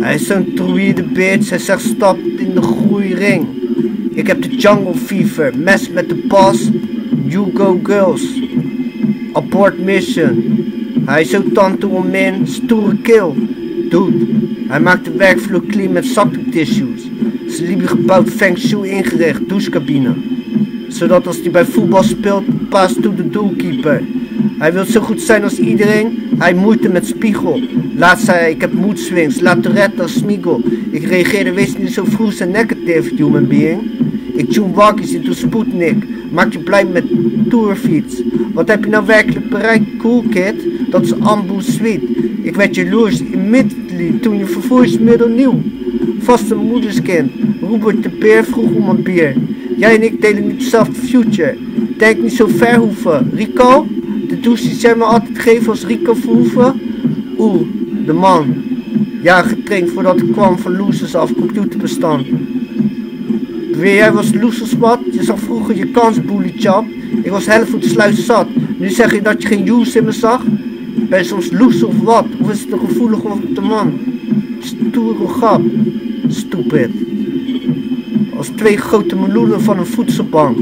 Hij is zo'n troeïde bitch, hij zegt stap in de groeiring. Ik heb de jungle fever, mes met de pas, you go girls. Abort mission. Hij is zo tantoemin, stoere kill. Dude, hij maakt de werkvloer clean met tissues. Zijn lieve gebouwd feng shui ingericht, douchecabine. Zodat als hij bij voetbal speelt, paas to de doelkeeper. Hij wil zo goed zijn als iedereen, hij moeite met spiegel. Laat zei ik heb mood swings, laat Tourette als Smigel. Ik reageerde wees niet zo vroeg en negative, human being. Ik tune walkies into Sputnik. Maak je blij met tourfiets. Wat heb je nou werkelijk bereikt, cool kid? Dat is ambu sweet. Ik werd jaloers immediately toen je vervoers middelnieuw. Vaste moederskind. Robert de Peer vroeg om een bier. Jij en ik delen niet dezelfde future. Denk niet zo ver hoeven. Rico? De douches zijn me altijd geven als Rico Verhoeven. Oeh, de man. Ja, getraind voordat ik kwam van losers af computerbestand. Weer jij was losersmat? Je zag vroeger je kans, bully chap. Ik was helft voor de sluis zat. Nu zeg je dat je geen use in me zag? Ben je soms loes of wat? Of is het een gevoelig op de man? Stoere grap. Stupid. Als twee grote meloenen van een voedselbank.